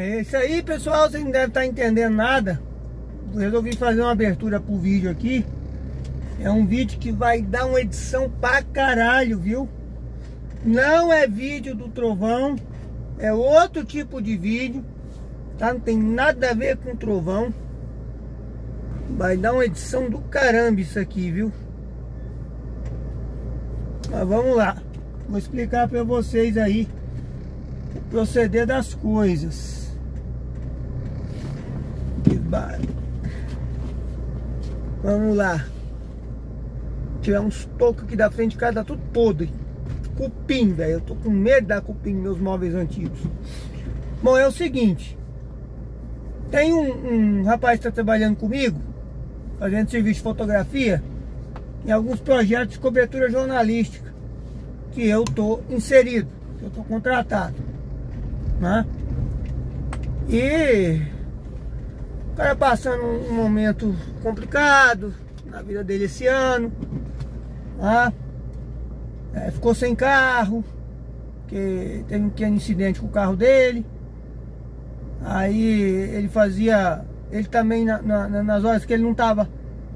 É isso aí, pessoal. Vocês não devem estar entendendo nada. Resolvi fazer uma abertura pro vídeo aqui. É um vídeo que vai dar uma edição pra caralho, viu? Não é vídeo do trovão. É outro tipo de vídeo. Tá? Não tem nada a ver com trovão. Vai dar uma edição do caramba isso aqui, viu? Mas vamos lá. Vou explicar para vocês aí o proceder das coisas. Vamos lá. Tirar uns tocos aqui da frente de casa, tá tudo podre. Cupim, velho. Eu tô com medo da cupim meus móveis antigos. Bom, é o seguinte. Tem um, um rapaz que está trabalhando comigo, fazendo serviço de fotografia, em alguns projetos de cobertura jornalística, que eu tô inserido, que eu tô contratado. Né? E o cara passando um momento complicado na vida dele esse ano. Né? É, ficou sem carro, que teve um pequeno incidente com o carro dele. Aí ele fazia, ele também na, na, nas horas que ele não estava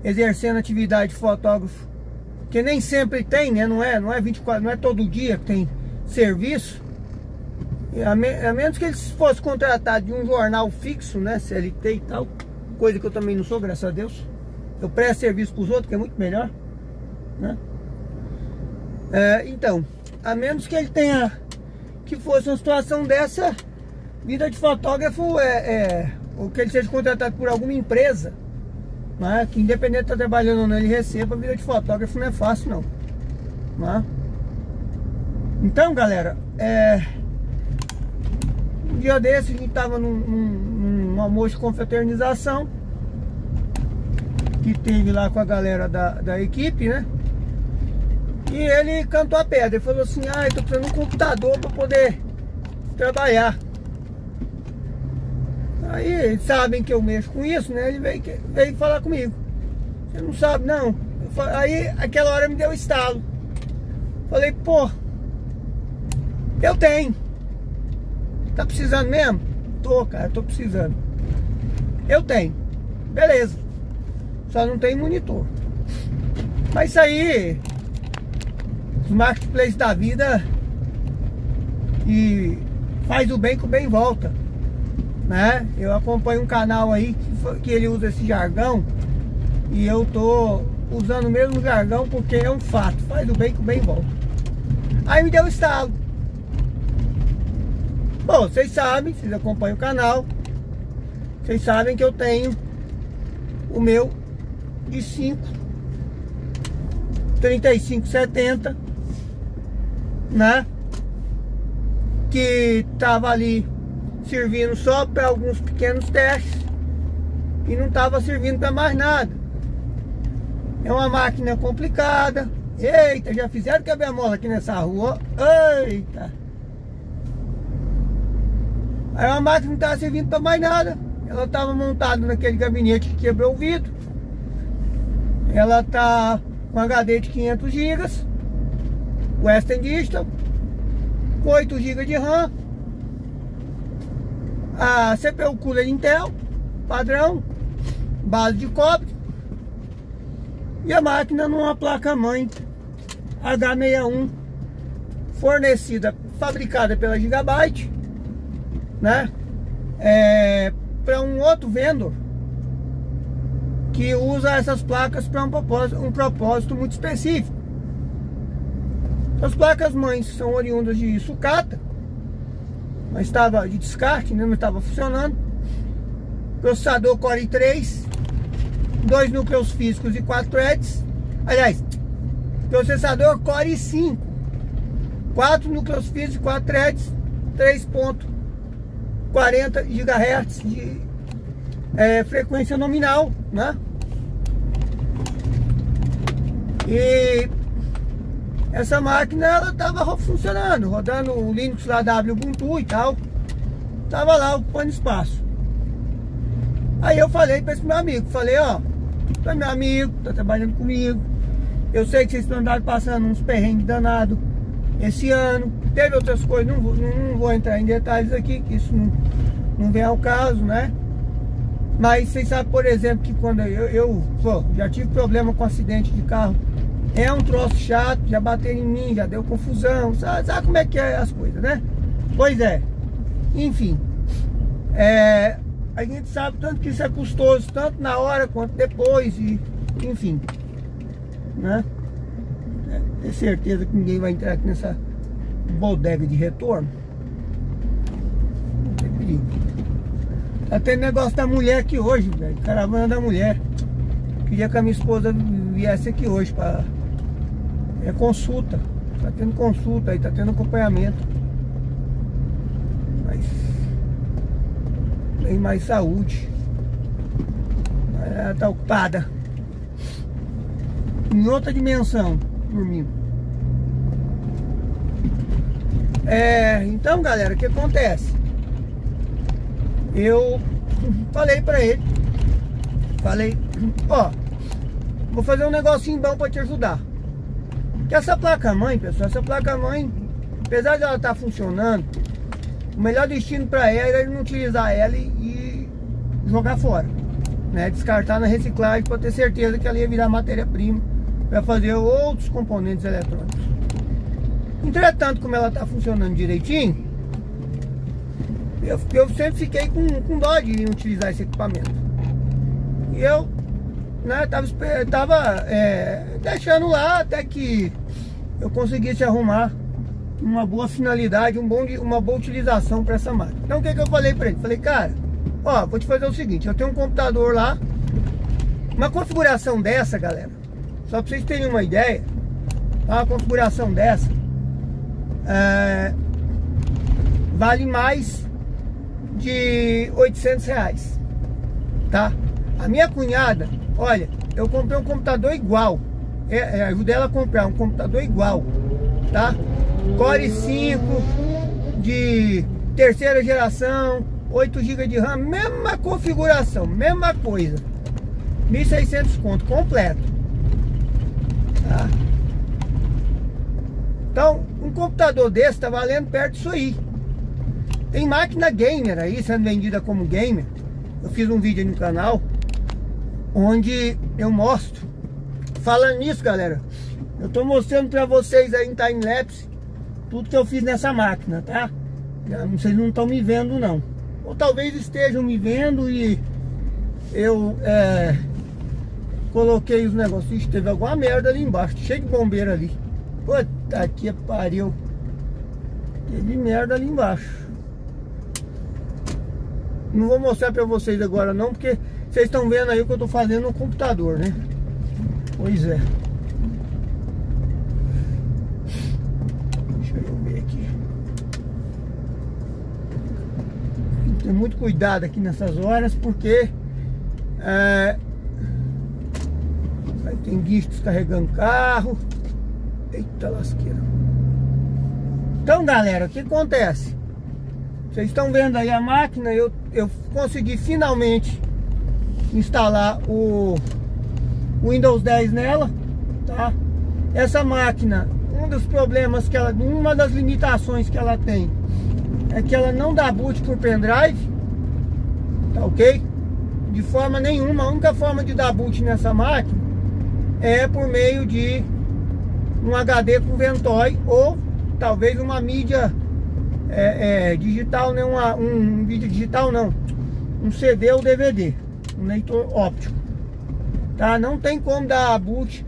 exercendo atividade de fotógrafo, que nem sempre tem, né? Não é, não é 24, não é todo dia que tem serviço. A, me, a, menos que ele fosse contratado de um jornal fixo, né? CLT e tal, coisa que eu também não sou, graças a Deus. Eu presto serviço para os outros, que é muito melhor, né? É, então, a menos que ele tenha que fosse uma situação dessa, vida de fotógrafo é, é ou que ele seja contratado por alguma empresa, né, que independente de estar tá trabalhando ou não, ele receba, vida de fotógrafo não é fácil não. Né? Então, galera, é, dia desse a gente tava num, num, num almoço de confraternização que teve lá com a galera da, da equipe, né? E ele cantou a pedra, ele falou assim, ah, eu tô precisando de um computador para poder trabalhar. Aí eles sabem que eu mexo com isso, né? Ele veio, veio falar comigo. Você não sabe, não. Aí aquela hora me deu estalo. Falei, pô, eu tenho. Tá precisando mesmo? Tô, cara, tô precisando. Eu tenho. Beleza. Só não tem monitor. Mas isso aí, os marketplaces da vida e faz o bem que o bem volta né? Eu acompanho um canal aí que, que ele usa esse jargão e eu tô usando o mesmo jargão porque é um fato, faz o bem que o bem volta. Aí me deu estalo. Bom, vocês sabem, vocês acompanham o canal, vocês sabem que eu tenho o meu de 5 3570 né? Que tava ali servindo só para alguns pequenos testes e não estava servindo para mais nada. É uma máquina complicada. Eita, já fizeram quebra-mola aqui nessa rua. Eita! Aí a máquina não estava servindo para mais nada. Ela estava montada naquele gabinete que quebrou o vidro. Ela está com HD de 500 GB. Western Digital. 8 GB de RAM a CPU Cooler Intel, padrão, base de cobre. E a máquina numa placa-mãe H61, fornecida, fabricada pela Gigabyte, né? É, para um outro vendedor que usa essas placas para um propósito, um propósito muito específico. As placas mães são oriundas de sucata mas estava de descarte, né? não estava funcionando. Processador Core i3, dois núcleos físicos e quatro threads. Aliás, processador Core i5, quatro núcleos físicos e quatro threads, 3.40 GHz de é, frequência nominal, né? E essa máquina ela tava funcionando, rodando o Linux lá W Ubuntu e tal. Tava lá ocupando espaço. Aí eu falei para esse meu amigo, falei, ó, tu é meu amigo, tá trabalhando comigo. Eu sei que vocês estão andando passando uns perrengues danados esse ano. Teve outras coisas, não não vou entrar em detalhes aqui, que isso não, não vem ao caso, né? Mas vocês sabem, por exemplo, que quando eu, eu pô, já tive problema com acidente de carro, é um troço chato, já bateram em mim, já deu confusão, sabe, sabe como é que é as coisas, né? Pois é, enfim, é, a gente sabe tanto que isso é custoso, tanto na hora quanto depois, e enfim, né? Ter certeza que ninguém vai entrar aqui nessa bodega de retorno. Não tem perigo. Tá tendo negócio da mulher aqui hoje, velho. Caravana da mulher. Queria que a minha esposa viesse aqui hoje para é consulta. Tá tendo consulta aí, tá tendo acompanhamento. Mas tem mais saúde. Mas ela tá ocupada. Em outra dimensão, dormindo. É, então galera, o que acontece? Eu falei pra ele, falei, ó, vou fazer um negocinho bom pra te ajudar. Que essa placa-mãe, pessoal, essa placa-mãe, apesar de ela estar tá funcionando, o melhor destino para ela é não utilizar ela e, e jogar fora. Né? Descartar na reciclagem para ter certeza que ela ia virar matéria-prima para fazer outros componentes eletrônicos. Entretanto, como ela está funcionando direitinho, eu, eu sempre fiquei com, com dó de utilizar esse equipamento. E eu né, tava, tava é, deixando lá até que eu conseguisse arrumar uma boa finalidade, um bom, uma boa utilização para essa máquina. Então o que, que eu falei para ele? Falei, cara, ó, vou te fazer o seguinte, eu tenho um computador lá, uma configuração dessa, galera, só para vocês terem uma ideia, tá? uma configuração dessa é, vale mais de 800 reais, tá? A minha cunhada Olha, eu comprei um computador igual. É, é, ajudei ela a comprar um computador igual, tá? Core 5 de terceira geração, 8 GB de RAM, mesma configuração, mesma coisa. 1.600 conto completo. Tá? Então, um computador desse tá valendo perto disso aí. Tem máquina gamer aí sendo vendida como gamer. Eu fiz um vídeo no canal onde eu mostro. Falando nisso, galera, eu tô mostrando para vocês aí em time-lapse tudo que eu fiz nessa máquina, tá? Vocês não estão me vendo, não. Ou talvez estejam me vendo e eu é, coloquei os. Ixi, teve alguma merda ali embaixo, cheio de bombeiro ali. Puta que pariu. Teve merda ali embaixo. Não vou mostrar pra vocês agora não, porque vocês estão vendo aí o que eu tô fazendo no computador, né? Pois é. Deixa eu ver aqui. Tem muito cuidado aqui nessas horas, porque é, tem guicho descarregando carro. Eita lasqueira. Então galera, o que acontece? Vocês estão vendo aí a máquina, eu, eu consegui finalmente instalar o Windows 10 nela, tá? Essa máquina, um dos problemas que ela, uma das limitações que ela tem é que ela não dá boot por pendrive, tá ok? De forma nenhuma, a única forma de dar boot nessa máquina é por meio de um HD com Ventoy ou talvez uma mídia é, é, digital, né? Uma, um vídeo digital não, um CD ou DVD um leitor óptico. Tá? Não tem como dar boot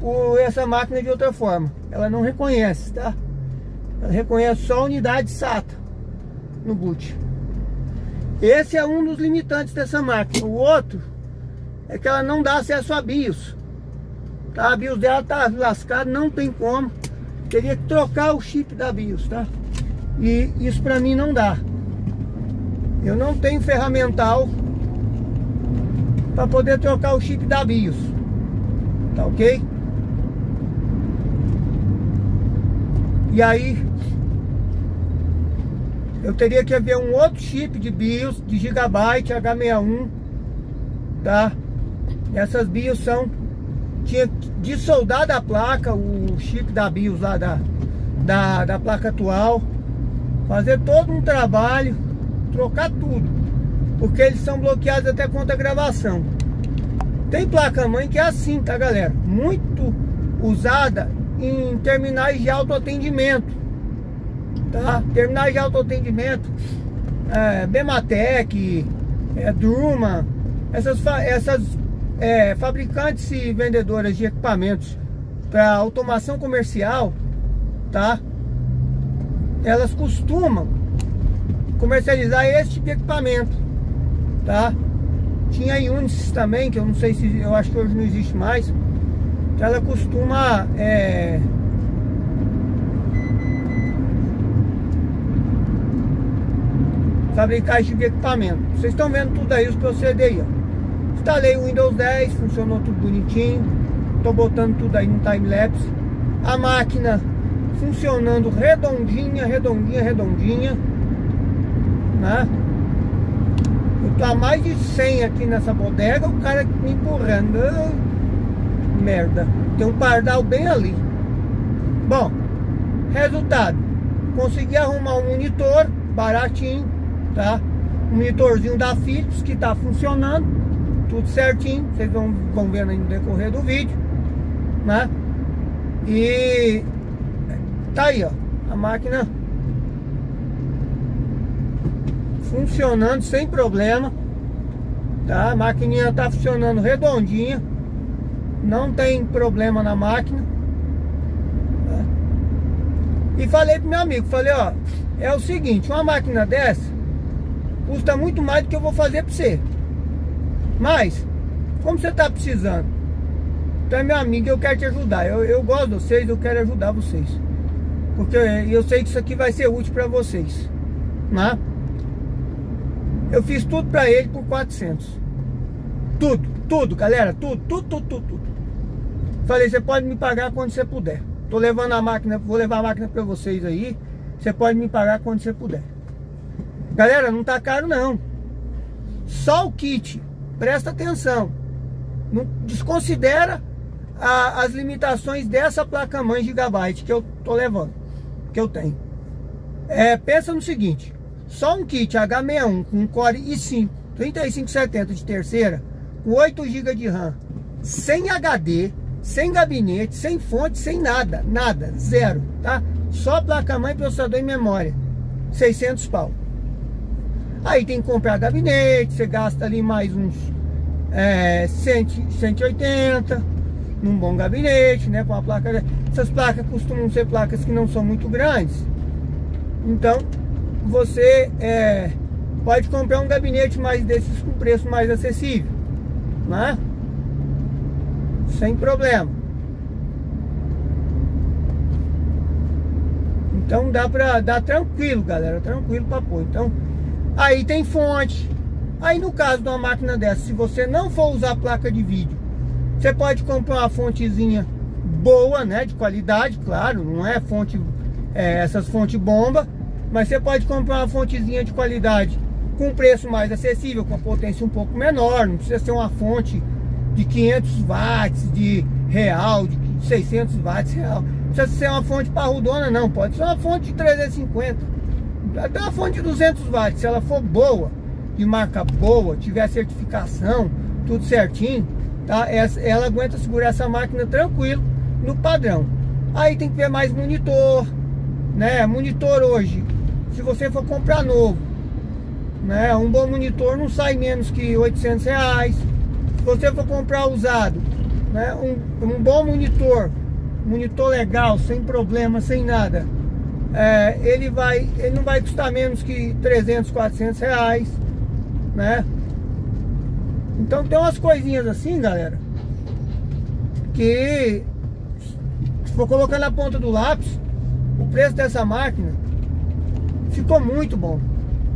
por essa máquina de outra forma. Ela não reconhece, tá? Ela reconhece só a unidade SATA no boot. Esse é um dos limitantes dessa máquina. O outro é que ela não dá acesso a BIOS. Tá? A BIOS dela tá lascada, não tem como. Teria que trocar o chip da BIOS, tá? E isso para mim não dá. Eu não tenho ferramental para poder trocar o chip da BIOS. Tá ok? E aí eu teria que haver um outro chip de BIOS de Gigabyte H61, tá? Essas BIOS são tinha de soldar da placa o chip da BIOS lá da, da, da placa atual, fazer todo um trabalho trocar tudo. Porque eles são bloqueados até contra gravação. Tem placa-mãe que é assim, tá galera? Muito usada em terminais de autoatendimento. Tá? Terminais de autoatendimento. É, Bematec, é, Durma, essas, essas é, fabricantes e vendedoras de equipamentos para automação comercial, tá? Elas costumam comercializar esse tipo de equipamento, tá? Tinha a Unisys também, que eu não sei se, eu acho que hoje não existe mais, que ela costuma é, fabricar esse tipo de equipamento. Vocês estão vendo tudo aí, os proceder aí, ó. Instalei o Windows 10, funcionou tudo bonitinho. Tô botando tudo aí no time-lapse. A máquina funcionando redondinha, redondinha, redondinha. Né? Eu tô a mais de 100 aqui nessa bodega, o cara me empurrando. merda. Tem um pardal bem ali. Bom, resultado. Consegui arrumar um monitor baratinho, tá? Um monitorzinho da Philips que tá funcionando tudo certinho, vocês vão, vão vendo no decorrer do vídeo, né? E tá aí, ó, a máquina funcionando sem problema, tá? A maquininha tá funcionando redondinha, não tem problema na máquina. Tá? E falei pro meu amigo, falei, ó, é o seguinte, uma máquina dessa custa muito mais do que eu vou fazer pra você. Mas, como você está precisando, então meu amigo, eu quero te ajudar. Eu, eu gosto de vocês, eu quero ajudar vocês. Porque eu sei que isso aqui vai ser útil para vocês. Né? Eu fiz tudo para ele por 400. Tudo, tudo, galera, tudo, tudo, tudo, tudo, tudo. Falei, você pode me pagar quando você puder. Tô levando a máquina, vou levar a máquina para vocês aí. Você pode me pagar quando você puder. Galera, não tá caro não. Só o kit presta atenção. Não desconsidera a, as limitações dessa placa-mãe Gigabyte que eu tô levando, que eu tenho. É, pensa no seguinte, só um kit H61 com Core i5 3570 de terceira, com 8 GB de RAM, sem HD, sem gabinete, sem fonte, sem nada, nada, zero, tá? Só placa-mãe, processador e memória, 600 pau. Aí tem que comprar gabinete, você gasta ali mais uns é, 100, 180 num bom gabinete, né? Com uma placa. Essas placas costumam ser placas que não são muito grandes. Então você é, pode comprar um gabinete mais desses com preço mais acessível, né? Sem problema. Então dá pra dar tranquilo, galera, tranquilo para pôr. Então Aí tem fonte. Aí no caso de uma máquina dessa, se você não for usar placa de vídeo, você pode comprar uma fontezinha boa, né? De qualidade, claro, não é fonte, é, essas fontes bomba, mas você pode comprar uma fontezinha de qualidade com preço mais acessível, com potência um pouco menor, não precisa ser uma fonte de 500 watts, de real, de 600 watts real. Não precisa ser uma fonte parrudona não, pode ser uma fonte de 350 até uma fonte de 200 watts, se ela for boa, de marca boa, tiver certificação, tudo certinho, tá? Essa, ela aguenta segurar essa máquina tranquilo no padrão. Aí tem que ver mais monitor, né? Monitor hoje, se você for comprar novo, né? Um bom monitor não sai menos que 800 reais. Se você for comprar usado, né? Um, um bom monitor, monitor legal, sem problema, sem nada, é, ele vai, ele não vai custar menos que 300, 400 reais, né? Então tem umas coisinhas assim, galera, que se for colocar na ponta do lápis, o preço dessa máquina ficou muito bom,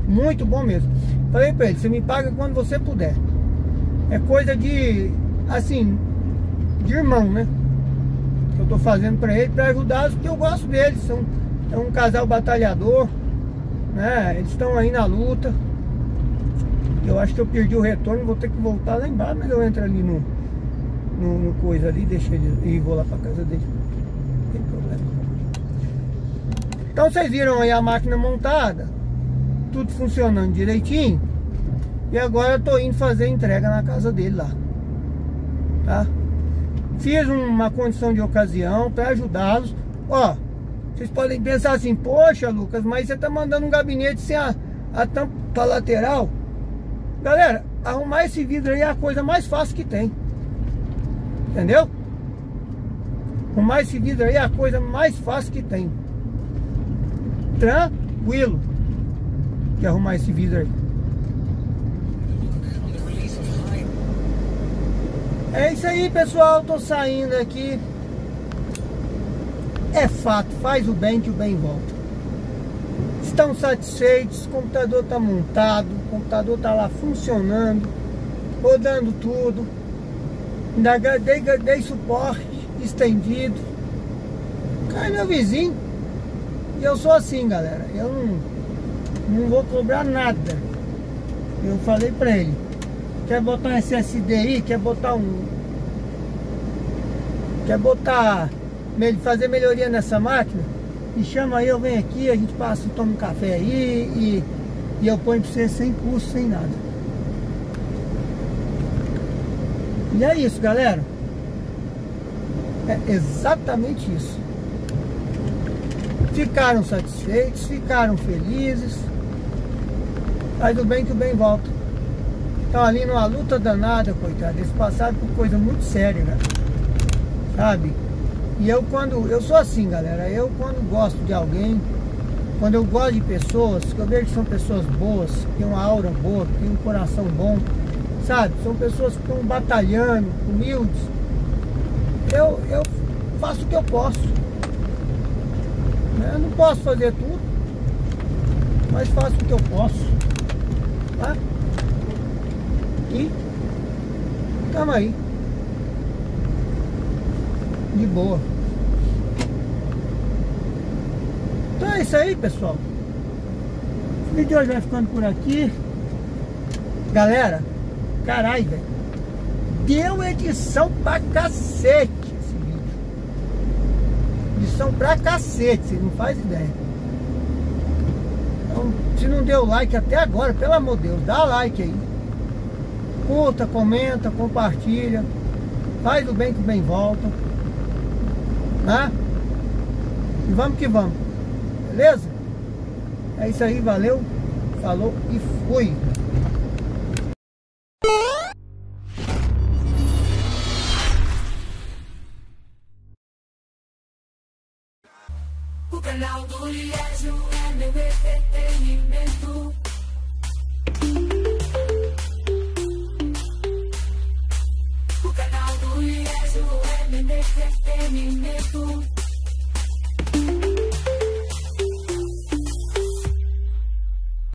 muito bom mesmo. Falei pra ele, você me paga quando você puder. É coisa de, assim, de irmão, né? Que eu tô fazendo pra ele, pra ajudá-los, porque eu gosto deles, são é um casal batalhador, né? Eles estão aí na luta. Eu acho que eu perdi o retorno, vou ter que voltar lá embaixo, mas eu entro ali no, no, no coisa ali, deixa ele e vou lá pra casa dele. Não tem problema. Então vocês viram aí a máquina montada. tudo funcionando direitinho. E agora eu tô indo fazer entrega na casa dele lá. Tá? Fiz uma condição de ocasião para ajudá-los. Ó, vocês podem pensar assim, poxa Lucas, mas você tá mandando um gabinete sem a, a tampa lateral. Galera, arrumar esse vidro aí é a coisa mais fácil que tem. Entendeu? Arrumar esse vidro aí é a coisa mais fácil que tem. Tranquilo. Que arrumar esse vidro aí. É isso aí, pessoal. Tô saindo aqui. É fato, faz o bem que o bem volta. Estão satisfeitos, o computador está montado, o computador está lá funcionando, rodando tudo. Ainda dei, dei suporte estendido. Cai meu vizinho. E eu sou assim, galera. Eu não, não vou cobrar nada. Eu falei pra ele. Quer botar um SSD aí? Quer botar um... Quer botar... Fazer melhoria nessa máquina? Me chama aí, eu venho aqui, a gente passa, toma um café aí e, e eu ponho pra você sem custo, sem nada. E é isso, galera. É exatamente isso. Ficaram satisfeitos, ficaram felizes. Faz o bem que o bem volta. Estão ali numa luta danada, coitado. Eles passaram por coisa muito séria. Sabe? E eu quando. Eu sou assim, galera. Eu quando gosto de alguém, quando eu gosto de pessoas, que eu vejo que são pessoas boas, que têm uma aura boa, que têm um coração bom, sabe? São pessoas que estão batalhando, humildes. Eu, eu faço o que eu posso. Eu não posso fazer tudo, mas faço o que eu posso. Tá? E tamo aí. De boa. Então é isso aí, pessoal. O vídeo de hoje vai ficando por aqui. Galera, caralho, velho. Deu edição pra cacete esse vídeo. Edição pra cacete, você não faz ideia. Então, se não deu like até agora, pelo amor de Deus, dá like aí curta, comenta, compartilha. Faz o bem que o bem volta. Né? E vamos que vamos. Beleza? É isso aí, valeu, falou e fui.